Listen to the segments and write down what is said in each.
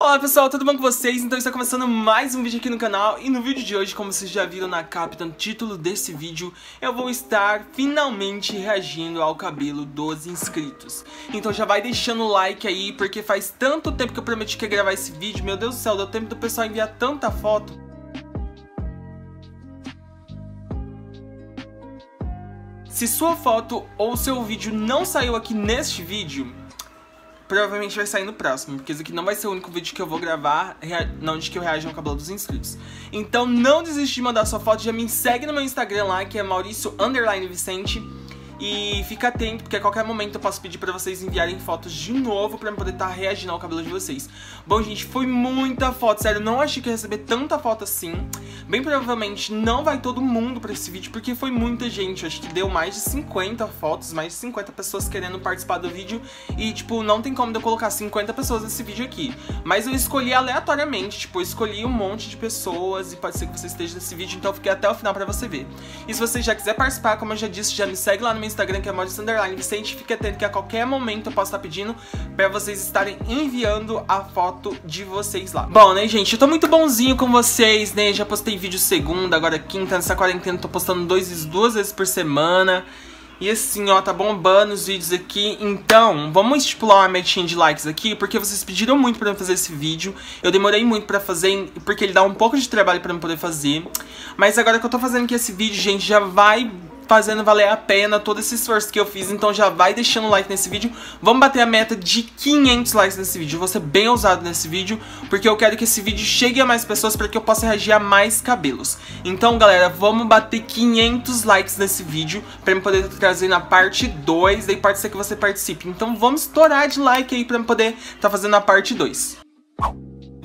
Olá pessoal, tudo bom com vocês? Então está começando mais um vídeo aqui no canal e no vídeo de hoje, como vocês já viram na capa no título desse vídeo, eu vou estar finalmente reagindo ao cabelo dos inscritos. Então já vai deixando o like aí, porque faz tanto tempo que eu prometi que ia gravar esse vídeo, meu Deus do céu, deu tempo do pessoal enviar tanta foto. Se sua foto ou seu vídeo não saiu aqui neste vídeo, provavelmente vai sair no próximo, porque esse aqui não vai ser o único vídeo que eu vou gravar não de que eu reajo ao cabelo dos inscritos. Então não desiste de mandar sua foto, já me segue no meu Instagram lá, que é Maurício Vicente. E fica atento, porque a qualquer momento eu posso pedir pra vocês enviarem fotos de novo pra eu poder estar tá reagindo ao cabelo de vocês. Bom, gente, foi muita foto, sério, não achei que ia receber tanta foto assim. Bem provavelmente não vai todo mundo pra esse vídeo, porque foi muita gente. Acho que deu mais de 50 fotos, mais de 50 pessoas querendo participar do vídeo. E, tipo, não tem como eu colocar 50 pessoas nesse vídeo aqui. Mas eu escolhi aleatoriamente, tipo, eu escolhi um monte de pessoas e pode ser que você esteja nesse vídeo, então fiquei até o final pra você ver. E se você já quiser participar, como eu já disse, já me segue lá no meu Instagram, que é Maurício Underline Vicente. Fique atento que a qualquer momento eu posso estar pedindo pra vocês estarem enviando a foto de vocês lá. Bom, né, gente, eu tô muito bonzinho com vocês, né? Já postei vídeo segunda, agora quinta, nessa quarentena tô postando dois, duas vezes por semana. E assim, ó, tá bombando os vídeos aqui. Então, vamos estipular uma metinha de likes aqui, porque vocês pediram muito pra eu fazer esse vídeo. Eu demorei muito pra fazer, porque ele dá um pouco de trabalho pra eu poder fazer. Mas agora que eu tô fazendo aqui esse vídeo, gente, já vai fazendo valer a pena todo esse esforço que eu fiz. Então já vai deixando o like nesse vídeo. Vamos bater a meta de 500 likes nesse vídeo. Eu vou ser bem ousado nesse vídeo, porque eu quero que esse vídeo chegue a mais pessoas para que eu possa reagir a mais cabelos. Então, galera, vamos bater 500 likes nesse vídeo para eu poder trazer na parte 2. Daí pode ser que você participe. Então vamos estourar de like aí para eu poder estar tá fazendo a parte 2.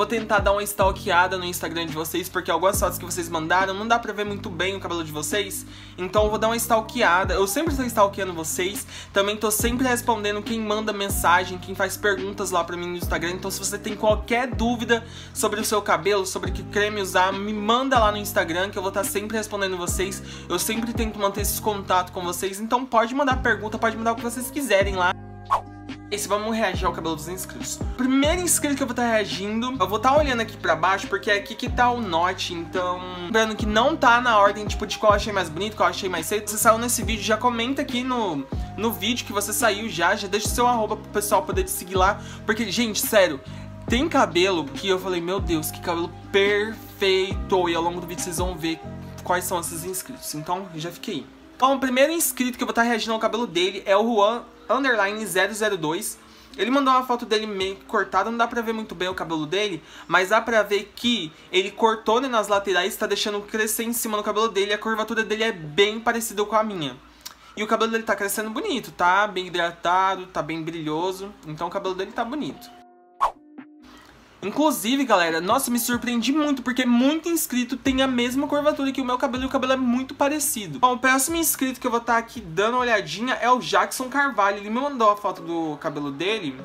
Vou tentar dar uma stalkeada no Instagram de vocês, porque algumas fotos que vocês mandaram não dá pra ver muito bem o cabelo de vocês. Então eu vou dar uma stalkeada. Eu sempre estou stalkeando vocês. Também tô sempre respondendo quem manda mensagem, quem faz perguntas lá pra mim no Instagram. Então se você tem qualquer dúvida sobre o seu cabelo, sobre que creme usar, me manda lá no Instagram que eu vou estar sempre respondendo vocês. Eu sempre tento manter esse contato com vocês. Então pode mandar pergunta, pode mandar o que vocês quiserem lá. Esse vamos reagir ao cabelo dos inscritos. Primeiro inscrito que eu vou estar tá reagindo, eu vou estar tá olhando aqui pra baixo, porque é aqui que tá o note, então... Lembrando que não tá na ordem, tipo, de qual eu achei mais bonito, qual eu achei mais. Se você saiu nesse vídeo, já comenta aqui no, no vídeo que você saiu já, já deixa o seu arroba pro pessoal poder te seguir lá. Porque, gente, sério, tem cabelo que eu falei, meu Deus, que cabelo perfeito. E ao longo do vídeo vocês vão ver quais são esses inscritos. Então, já fiquei. Então, o primeiro inscrito que eu vou estar tá reagindo ao cabelo dele é o Juan underline 002. Ele mandou uma foto dele meio cortada, não dá pra ver muito bem o cabelo dele, mas dá pra ver que ele cortou né, nas laterais, tá deixando crescer em cima do cabelo dele, a curvatura dele é bem parecida com a minha. E o cabelo dele tá crescendo bonito, tá bem hidratado, tá bem brilhoso, então o cabelo dele tá bonito. Inclusive, galera, nossa, me surpreendi muito, porque muito inscrito tem a mesma curvatura que o meu cabelo e o cabelo é muito parecido. Bom, o próximo inscrito que eu vou estar tá aqui dando uma olhadinha é o Jackson Carvalho. Ele me mandou a foto do cabelo dele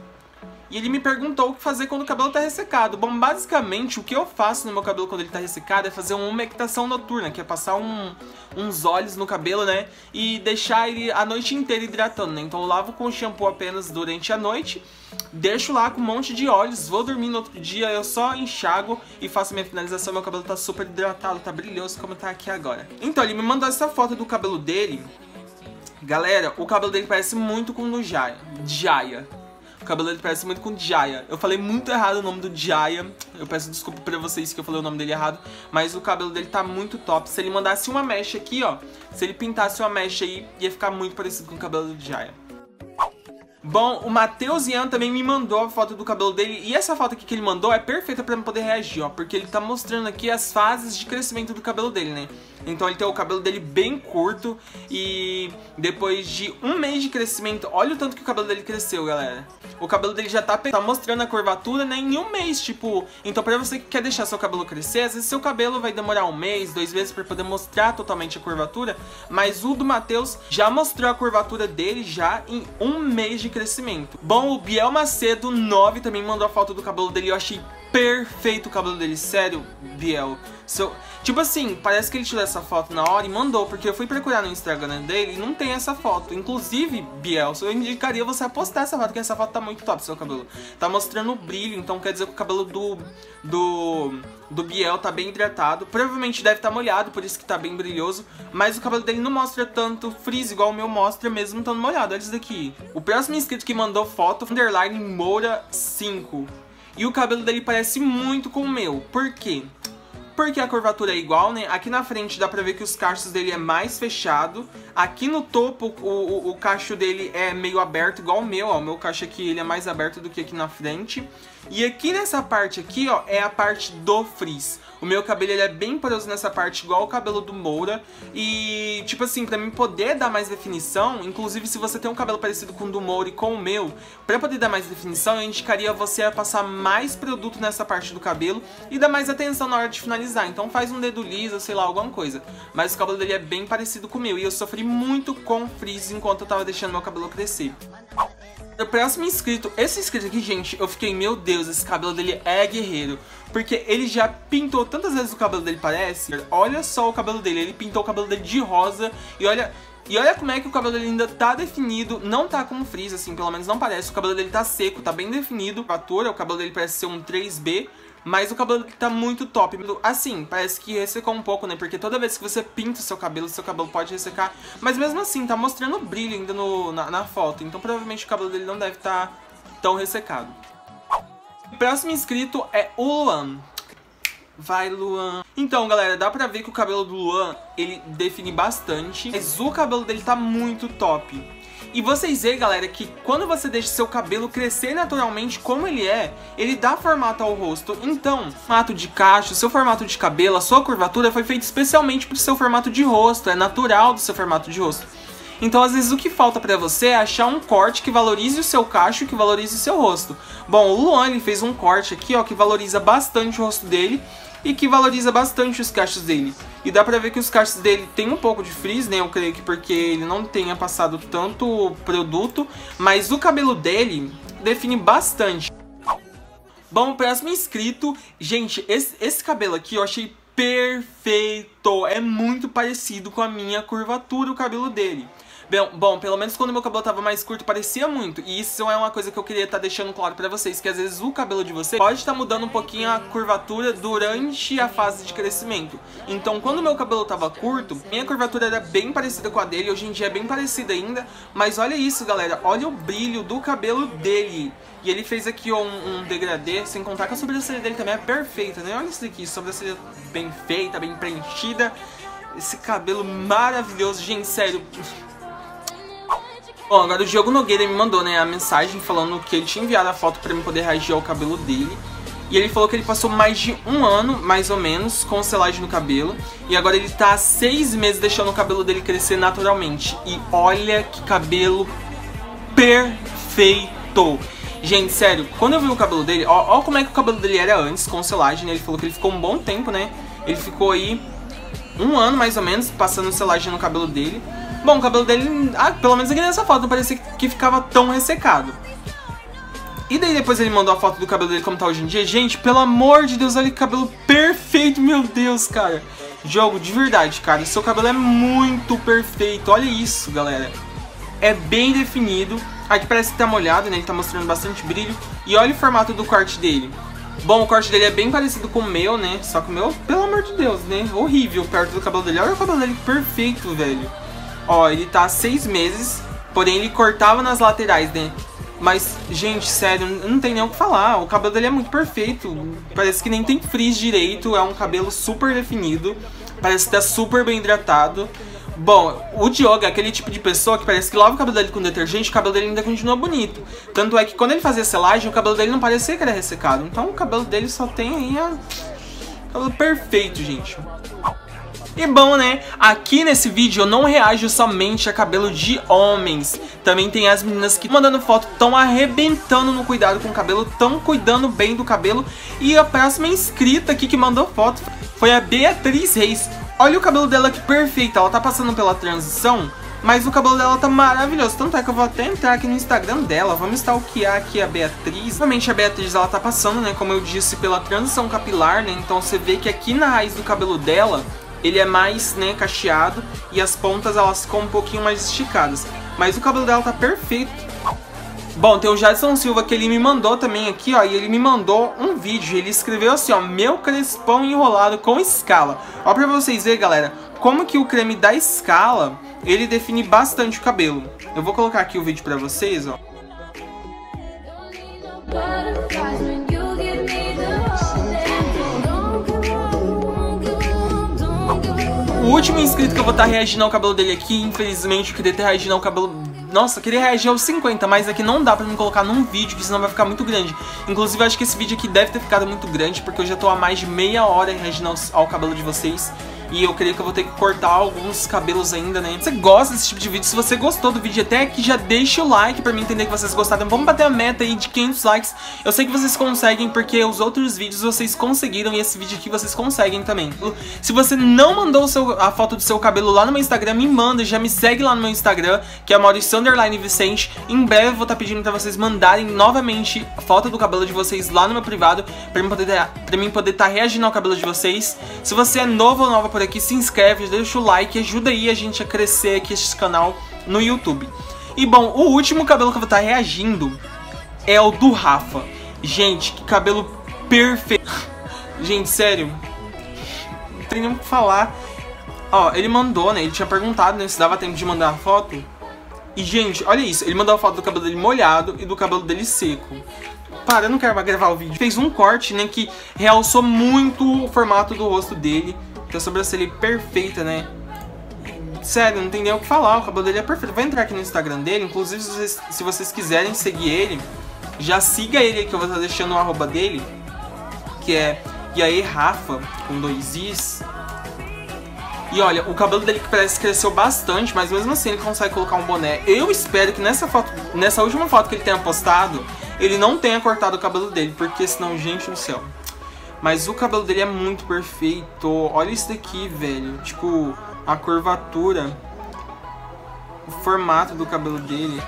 e ele me perguntou o que fazer quando o cabelo tá ressecado. Bom, basicamente, o que eu faço no meu cabelo quando ele tá ressecado é fazer uma umectação noturna, que é passar um, uns óleos no cabelo, né? E deixar ele a noite inteira hidratando, né? Então eu lavo com shampoo apenas durante a noite, deixo lá com um monte de óleos, vou dormir no outro dia, eu só enxago e faço minha finalização. Meu cabelo tá super hidratado, tá brilhoso como tá aqui agora. Então, ele me mandou essa foto do cabelo dele. Galera, o cabelo dele parece muito com o do Jaya. Jaya. O cabelo dele parece muito com Jaya. Eu falei muito errado o nome do Jaya. Eu peço desculpa pra vocês que eu falei o nome dele errado. Mas o cabelo dele tá muito top. Se ele mandasse uma mecha aqui, ó. Se ele pintasse uma mecha aí, ia ficar muito parecido com o cabelo do Jaya. Bom, o Matheus Ian também me mandou a foto do cabelo dele E essa foto aqui que ele mandou é perfeita pra eu poder reagir, ó Porque ele tá mostrando aqui as fases de crescimento do cabelo dele, né? Então ele tem o cabelo dele bem curto E depois de um mês de crescimento Olha o tanto que o cabelo dele cresceu, galera o cabelo dele já tá, tá mostrando a curvatura né, em um mês, tipo... Então pra você que quer deixar seu cabelo crescer, às vezes seu cabelo vai demorar um mês, dois meses pra poder mostrar totalmente a curvatura, mas o do Matheus já mostrou a curvatura dele já em um mês de crescimento. Bom, o Biel Macedo 9 também mandou a foto do cabelo dele, eu achei perfeito o cabelo dele, sério, Biel. Seu... Tipo assim, parece que ele tirou essa foto na hora e mandou, porque eu fui procurar no Instagram dele e não tem essa foto. Inclusive, Biel, eu indicaria você apostar essa foto, porque essa foto tá muito top, seu cabelo. Tá mostrando o brilho, então quer dizer que o cabelo do, do, do Biel tá bem hidratado. Provavelmente deve estar tá molhado, por isso que tá bem brilhoso. Mas o cabelo dele não mostra tanto frizz igual o meu mostra, mesmo estando molhado. Olha isso daqui. O próximo inscrito que mandou foto, underline Moura 5. E o cabelo dele parece muito com o meu. Por quê? Porque a curvatura é igual, né? Aqui na frente dá pra ver que os cachos dele é mais fechado. Aqui no topo, o, o, o cacho dele é meio aberto, igual o meu, ó. O meu cacho aqui, ele é mais aberto do que aqui na frente. E aqui nessa parte aqui, ó, é a parte do frizz. O meu cabelo ele é bem poroso nessa parte, igual o cabelo do Moura. E, tipo assim, pra mim poder dar mais definição, inclusive se você tem um cabelo parecido com o do Moura e com o meu, pra poder dar mais definição, eu indicaria você a passar mais produto nessa parte do cabelo e dar mais atenção na hora de finalizar. Então faz um dedo liso, sei lá, alguma coisa. Mas o cabelo dele é bem parecido com o meu. E eu sofri muito com frizz enquanto eu tava deixando meu cabelo crescer. O próximo inscrito, esse inscrito aqui, gente, eu fiquei, meu Deus, esse cabelo dele é guerreiro. Porque ele já pintou tantas vezes o cabelo dele, parece. Olha só o cabelo dele, ele pintou o cabelo dele de rosa. E olha, e olha como é que o cabelo dele ainda tá definido, não tá com frizz, assim, pelo menos não parece. O cabelo dele tá seco, tá bem definido. A o cabelo dele parece ser um 3B. Mas o cabelo tá muito top. Assim, parece que ressecou um pouco, né? Porque toda vez que você pinta o seu cabelo, seu cabelo pode ressecar. Mas mesmo assim, tá mostrando brilho ainda no, na, na foto. Então provavelmente o cabelo dele não deve estar tá tão ressecado. O próximo inscrito é o Luan. Vai, Luan. Então, galera, dá pra ver que o cabelo do Luan, ele define bastante. Mas o cabelo dele tá muito top. E vocês veem, galera, que quando você deixa seu cabelo crescer naturalmente como ele é, ele dá formato ao rosto. Então, formato de cacho, seu formato de cabelo, a sua curvatura foi feita especialmente pro seu formato de rosto, é natural do seu formato de rosto. Então, às vezes, o que falta para você é achar um corte que valorize o seu cacho, que valorize o seu rosto. Bom, o Luan ele fez um corte aqui, ó, que valoriza bastante o rosto dele e que valoriza bastante os cachos dele. E dá pra ver que os cachos dele tem um pouco de frizz, né? Eu creio que porque ele não tenha passado tanto produto, mas o cabelo dele define bastante. Bom, o próximo inscrito, gente, esse, esse cabelo aqui eu achei perfeito. É muito parecido com a minha curvatura, o cabelo dele. Bom, bom, pelo menos quando meu cabelo tava mais curto parecia muito. E isso é uma coisa que eu queria estar tá deixando claro pra vocês, que às vezes o cabelo de você pode estar tá mudando um pouquinho a curvatura durante a fase de crescimento. Então quando meu cabelo tava curto, minha curvatura era bem parecida com a dele, hoje em dia é bem parecida ainda. Mas olha isso, galera, olha o brilho do cabelo dele. E ele fez aqui um, um degradê, sem contar que a sobrancelha dele também é perfeita, né? Olha isso daqui, sobrancelha bem feita, bem preenchida. Esse cabelo maravilhoso, gente, sério. Bom, agora o Diogo Nogueira me mandou, né, a mensagem falando que ele tinha enviado a foto pra mim poder reagir ao cabelo dele. E ele falou que ele passou mais de um ano, mais ou menos, com selagem no cabelo. E agora ele tá seis meses deixando o cabelo dele crescer naturalmente. E olha que cabelo perfeito! Gente, sério, quando eu vi o cabelo dele, ó, ó como é que o cabelo dele era antes, com selagem. Né? Ele falou que ele ficou um bom tempo, né? Ele ficou aí um ano, mais ou menos, passando selagem no cabelo dele. Bom, o cabelo dele, ah, pelo menos aqui nessa foto, não parecia que ficava tão ressecado. E daí depois ele mandou a foto do cabelo dele como tá hoje em dia. Gente, pelo amor de Deus, olha que cabelo perfeito, meu Deus, cara. Jogo, de verdade, cara, seu cabelo é muito perfeito. Olha isso, galera. É bem definido. Aqui parece que tá molhado, né? Ele tá mostrando bastante brilho. E olha o formato do corte dele. Bom, o corte dele é bem parecido com o meu, né? Só que o meu, pelo amor de Deus, né? Horrível perto do cabelo dele. Olha o cabelo dele perfeito, velho. Ó, ele tá há seis meses, porém ele cortava nas laterais, né? Mas, gente, sério, não tem nem o que falar. O cabelo dele é muito perfeito. Parece que nem tem frizz direito. É um cabelo super definido. Parece que tá super bem hidratado. Bom, o Diogo é aquele tipo de pessoa que parece que lava o cabelo dele com detergente, o cabelo dele ainda continua bonito. Tanto é que quando ele fazia selagem, o cabelo dele não parecia que era ressecado. Então o cabelo dele só tem aí a... cabelo perfeito, gente. E bom, né? Aqui nesse vídeo eu não reajo somente a cabelo de homens. Também tem as meninas que mandando foto tão arrebentando no cuidado com o cabelo, tão cuidando bem do cabelo. E a próxima inscrita aqui que mandou foto foi a Beatriz Reis. Olha o cabelo dela que perfeito, ela tá passando pela transição, Mas o cabelo dela tá maravilhoso. Tanto é que eu vou até entrar aqui no Instagram dela. Vamos stalkear aqui a Beatriz. Realmente a Beatriz ela tá passando, né? Como eu disse, pela transição capilar, né? Então você vê que aqui na raiz do cabelo dela, ele é mais, né, cacheado. E as pontas elas ficam um pouquinho mais esticadas. Mas o cabelo dela tá perfeito. Bom, tem o Jadson Silva que ele me mandou também aqui, ó, e ele me mandou um vídeo. Ele escreveu assim, ó, meu crespão enrolado com escala. Ó, pra vocês verem, galera, como que o creme da escala, ele define bastante o cabelo. Eu vou colocar aqui o vídeo pra vocês, ó. Último inscrito que eu vou estar tá reagindo ao cabelo dele aqui, infelizmente eu queria ter reagido ao cabelo nossa, queria reagir aos 50, mas aqui não dá pra me colocar num vídeo, que senão vai ficar muito grande. Inclusive, acho que esse vídeo aqui deve ter ficado muito grande, porque eu já tô há mais de meia hora reagindo ao cabelo de vocês. E eu creio que eu vou ter que cortar alguns cabelos ainda, né? Se você gosta desse tipo de vídeo, se você gostou do vídeo até aqui, já deixa o like pra mim entender que vocês gostaram. Vamos bater a meta aí de 500 likes. Eu sei que vocês conseguem, porque os outros vídeos vocês conseguiram e esse vídeo aqui vocês conseguem também. Se você não mandou seu, a foto do seu cabelo lá no meu Instagram, me manda, já me segue lá no meu Instagram, que é Maurício Underline Vicente. Em breve eu vou estar tá pedindo pra vocês mandarem novamente a foto do cabelo de vocês lá no meu privado, pra mim poder poder estar tá reagindo ao cabelo de vocês. Se você é novo ou nova por aqui, se inscreve, deixa o like, ajuda aí a gente a crescer aqui esse canal no YouTube. E bom, o último cabelo que eu vou estar reagindo é o do Rafa. Gente, que cabelo perfeito. Gente, sério. Não tem nem o que falar. Ó, ele mandou, né? Ele tinha perguntado, né? Se dava tempo de mandar a foto. E, gente, olha isso. Ele mandou a foto do cabelo dele molhado e do cabelo dele seco para, eu não quero mais gravar o vídeo. Fez um corte, né, que realçou muito o formato do rosto dele. Que a sobrancelha é perfeita, né? Sério, não tem nem o que falar, o cabelo dele é perfeito. Vou entrar aqui no Instagram dele, inclusive se vocês, se vocês quiserem seguir ele, já siga ele que eu vou estar deixando o arroba dele, que é e aí Rafa, com dois Is. E olha, o cabelo dele parece que cresceu bastante, mas mesmo assim ele consegue colocar um boné. Eu espero que nessa foto, nessa última foto que ele tenha postado, ele não tenha cortado o cabelo dele, porque senão, gente do céu. Mas o cabelo dele é muito perfeito. Olha isso daqui, velho. Tipo, a curvatura. O formato do cabelo dele.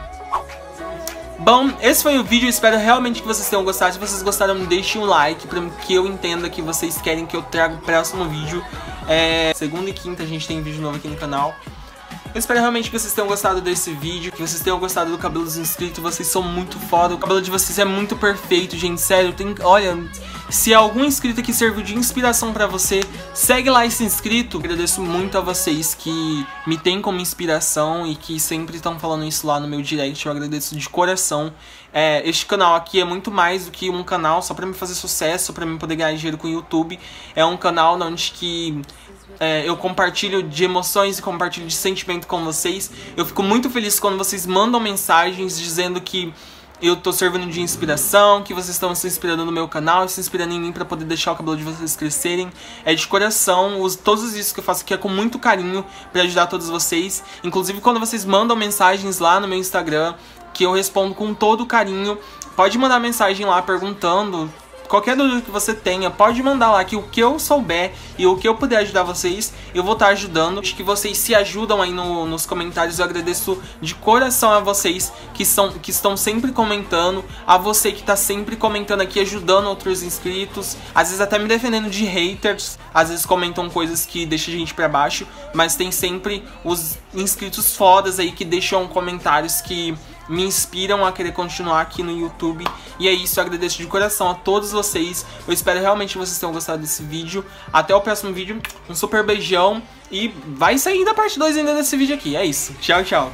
Bom, esse foi o vídeo, espero realmente que vocês tenham gostado. Se vocês gostaram, deixem um like para que eu entenda que vocês querem que eu traga o próximo vídeo. É, segunda e quinta a gente tem vídeo novo aqui no canal. Eu espero realmente que vocês tenham gostado desse vídeo, que vocês tenham gostado do cabelo dos inscritos, vocês são muito foda, o cabelo de vocês é muito perfeito, gente, sério, tem, olha, se algum inscrito aqui serviu de inspiração pra você, segue lá esse inscrito. Agradeço muito a vocês que me têm como inspiração e que sempre estão falando isso lá no meu direct, eu agradeço de coração. É, este canal aqui é muito mais do que um canal só pra me fazer sucesso, pra mim poder ganhar dinheiro com o YouTube. É um canal onde que é, eu compartilho de emoções e compartilho de sentimento com vocês. Eu fico muito feliz quando vocês mandam mensagens dizendo que eu tô servindo de inspiração, que vocês estão se inspirando no meu canal se inspirando em mim para poder deixar o cabelo de vocês crescerem. É de coração, os, todos isso que eu faço aqui é com muito carinho para ajudar todos vocês. Inclusive quando vocês mandam mensagens lá no meu Instagram, que eu respondo com todo carinho. Pode mandar mensagem lá perguntando qualquer dúvida que você tenha, pode mandar lá que o que eu souber e o que eu puder ajudar vocês, eu vou estar ajudando. Acho que vocês se ajudam aí no, nos comentários. Eu agradeço de coração a vocês que, são, que estão sempre comentando, a você que está sempre comentando aqui, ajudando outros inscritos, às vezes até me defendendo de haters, às vezes comentam coisas que deixam a gente para baixo, mas tem sempre os inscritos fodas aí que deixam comentários que me inspiram a querer continuar aqui no YouTube. E é isso, eu agradeço de coração a todos vocês. Eu espero realmente que vocês tenham gostado desse vídeo. Até o próximo vídeo, um super beijão. E vai sair da parte 2 ainda desse vídeo aqui. É isso. Tchau, tchau.